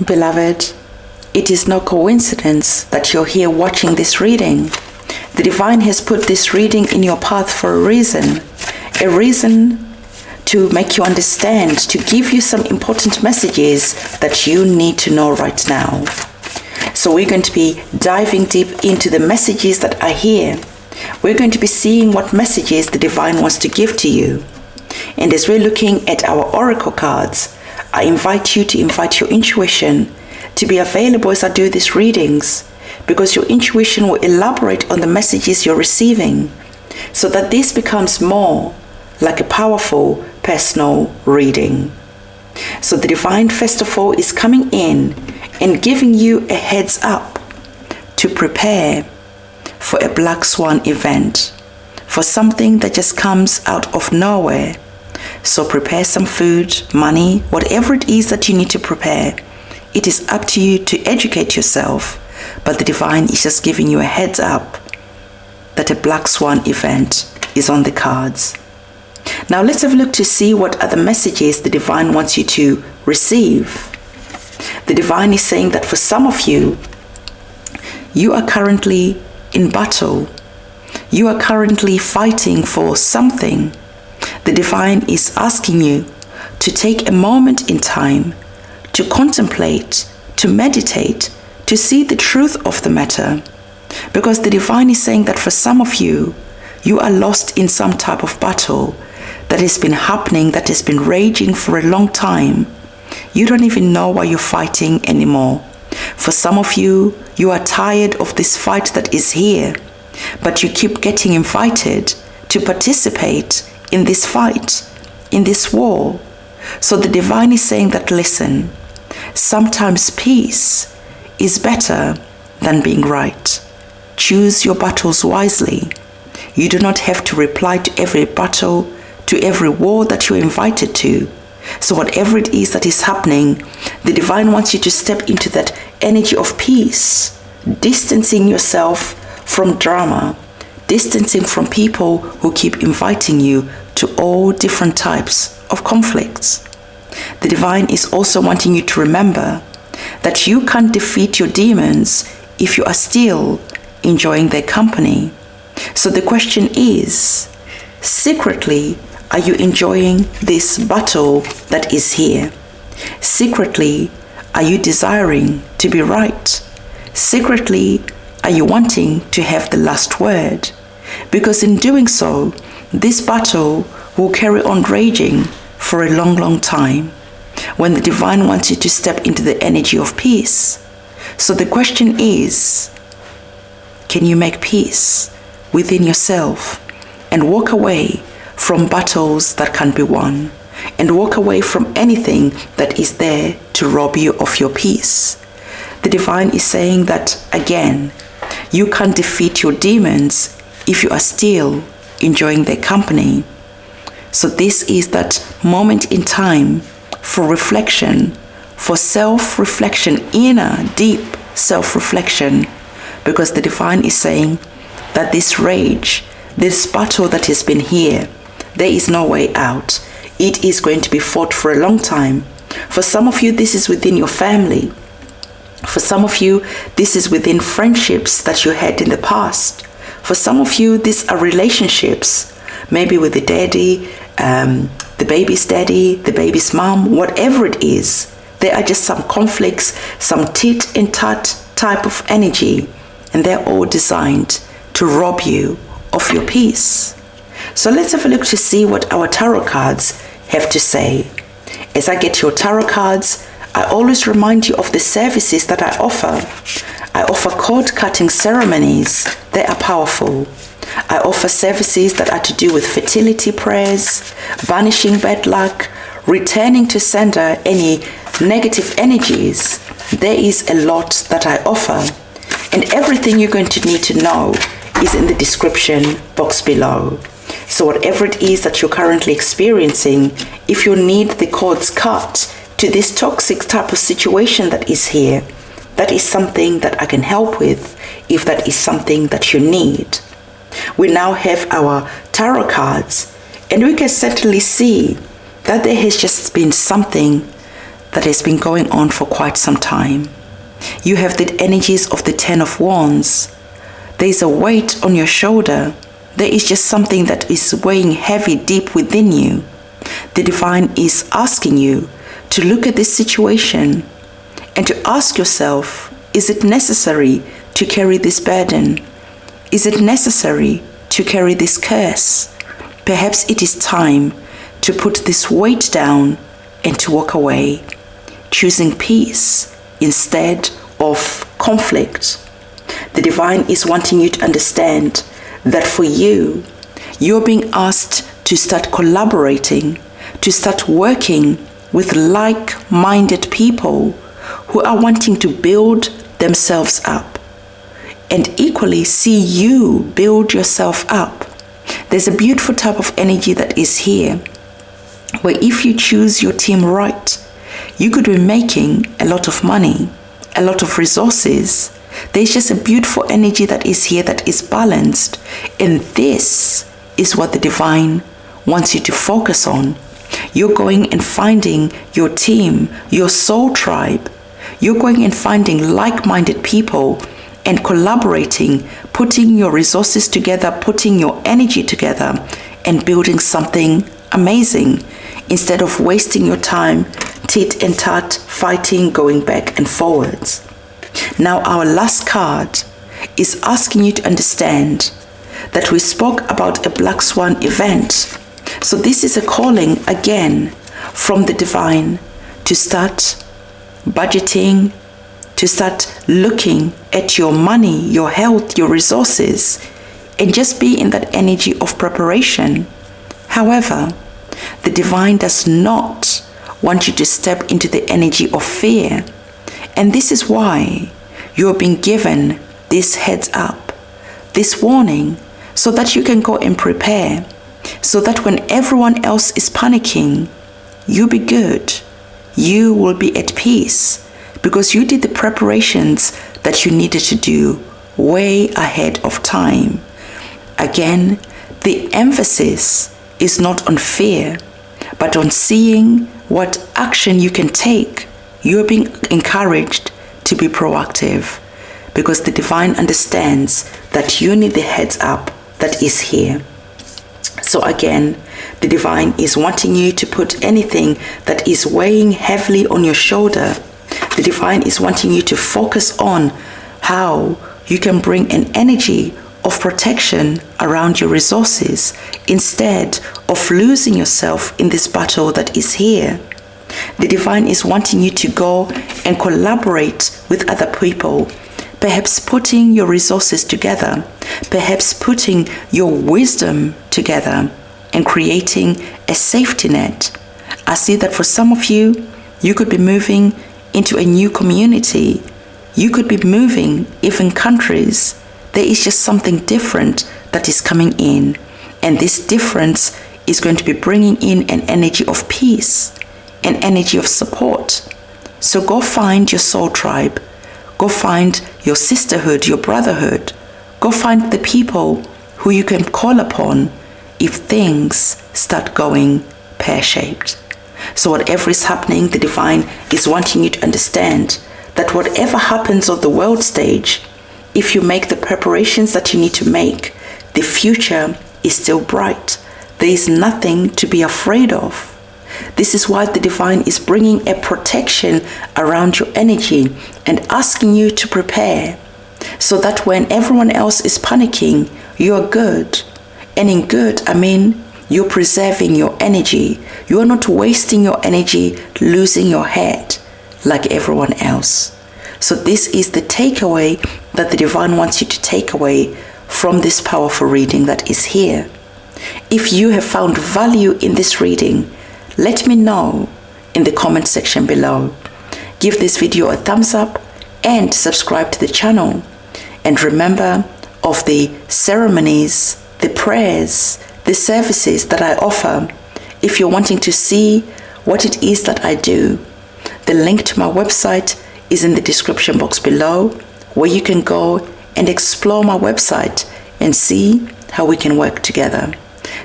Beloved, it is no coincidence that you're here watching this reading. The Divine has put this reading in your path for a reason. A reason to make you understand, to give you some important messages that you need to know right now. So, we're going to be diving deep into the messages that are here. We're going to be seeing what messages the Divine wants to give to you. And as we're looking at our oracle cards, I invite you to invite your intuition to be available as I do these readings because your intuition will elaborate on the messages you're receiving so that this becomes more like a powerful personal reading. So the divine all is coming in and giving you a heads up to prepare for a black swan event, for something that just comes out of nowhere. So prepare some food, money, whatever it is that you need to prepare. It is up to you to educate yourself, but the divine is just giving you a heads up that a black swan event is on the cards. Now let's have a look to see what other messages the divine wants you to receive. The divine is saying that for some of you, you are currently in battle. You are currently fighting for something. The divine is asking you to take a moment in time to contemplate, to meditate, to see the truth of the matter. Because the divine is saying that for some of you, you are lost in some type of battle that has been happening, that has been raging for a long time. You don't even know why you're fighting anymore. For some of you, you are tired of this fight that is here, but you keep getting invited to participate in this fight, in this war. So the divine is saying that listen, sometimes peace is better than being right. Choose your battles wisely. You do not have to reply to every battle to every war that you're invited to. So, whatever it is that is happening, the divine wants you to step into that energy of peace, distancing yourself from drama, distancing from people who keep inviting you to all different types of conflicts. The divine is also wanting you to remember that you can't defeat your demons if you are still enjoying their company. So the question is secretly, are you enjoying this battle that is here? Secretly, are you desiring to be right? Secretly, are you wanting to have the last word? Because in doing so, this battle will carry on raging for a long, long time when the divine wants you to step into the energy of peace. So the question is can you make peace within yourself and walk away from battles that can be won and walk away from anything that is there to rob you of your peace. The divine is saying that again, you can't defeat your demons if you are still enjoying their company. So, this is that moment in time for reflection, for self reflection, inner, deep self reflection, because the divine is saying that this rage, this battle that has been here, there is no way out. It is going to be fought for a long time. For some of you, this is within your family. For some of you, this is within friendships that you had in the past. For some of you, these are relationships, maybe with the daddy, um, the baby's daddy, the baby's mom, whatever it is. There are just some conflicts, some tit and tat type of energy, and they're all designed to rob you of your peace. So let's have a look to see what our tarot cards have to say. As I get your tarot cards, I always remind you of the services that I offer. I offer cord cutting ceremonies, they are powerful. I offer services that are to do with fertility prayers, banishing bad luck, returning to sender any negative energies. There is a lot that I offer, and everything you're going to need to know is in the description box below. So, whatever it is that you're currently experiencing, if you need the cords cut to this toxic type of situation that is here, that is something that I can help with if that is something that you need. We now have our tarot cards, and we can certainly see that there has just been something that has been going on for quite some time. You have the energies of the Ten of Wands. There is a weight on your shoulder. There is just something that is weighing heavy deep within you. The Divine is asking you to look at this situation and to ask yourself is it necessary to carry this burden? Is it necessary to carry this curse? Perhaps it is time to put this weight down and to walk away, choosing peace instead of conflict. The divine is wanting you to understand that for you, you're being asked to start collaborating, to start working with like minded people who are wanting to build themselves up and equally see you build yourself up. There's a beautiful type of energy that is here where if you choose your team right, you could be making a lot of money, a lot of resources. There's just a beautiful energy that is here that is balanced. And this is what the divine wants you to focus on. You're going and finding your team, your soul tribe. You're going and finding like minded people and collaborating, putting your resources together, putting your energy together, and building something amazing instead of wasting your time tit and tat, fighting, going back and forwards. Now, our last card is asking you to understand that we spoke about a black swan event. So, this is a calling again from the divine to start budgeting, to start looking at your money, your health, your resources, and just be in that energy of preparation. However, the divine does not want you to step into the energy of fear. And this is why you're being given this heads up, this warning, so that you can go and prepare, so that when everyone else is panicking, you be good. You will be at peace because you did the preparations that you needed to do way ahead of time. Again, the emphasis is not on fear, but on seeing what action you can take. You're being encouraged to be proactive because the divine understands that you need the heads up that is here. So, again, the divine is wanting you to put anything that is weighing heavily on your shoulder. The divine is wanting you to focus on how you can bring an energy of protection around your resources instead of losing yourself in this battle that is here. The divine is wanting you to go and collaborate with other people, perhaps putting your resources together, perhaps putting your wisdom together and creating a safety net. I see that for some of you, you could be moving into a new community. You could be moving even countries there is just something different that is coming in. And this difference is going to be bringing in an energy of peace, an energy of support. So go find your soul tribe. Go find your sisterhood, your brotherhood. Go find the people who you can call upon if things start going pear shaped. So, whatever is happening, the divine is wanting you to understand that whatever happens on the world stage, if you make the preparations that you need to make, the future is still bright. There is nothing to be afraid of. This is why the divine is bringing a protection around your energy and asking you to prepare so that when everyone else is panicking, you're good. And in good, I mean you're preserving your energy. You're not wasting your energy, losing your head like everyone else. So, this is the takeaway that the divine wants you to take away from this powerful reading that is here. If you have found value in this reading, let me know in the comment section below. Give this video a thumbs up and subscribe to the channel. And remember of the ceremonies, the prayers, the services that I offer. If you're wanting to see what it is that I do, the link to my website is in the description box below where you can go and explore my website and see how we can work together.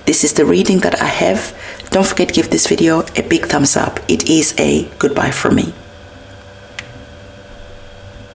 This is the reading that I have Don't forget to give this video a big thumbs up. It is a goodbye from me.